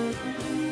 Música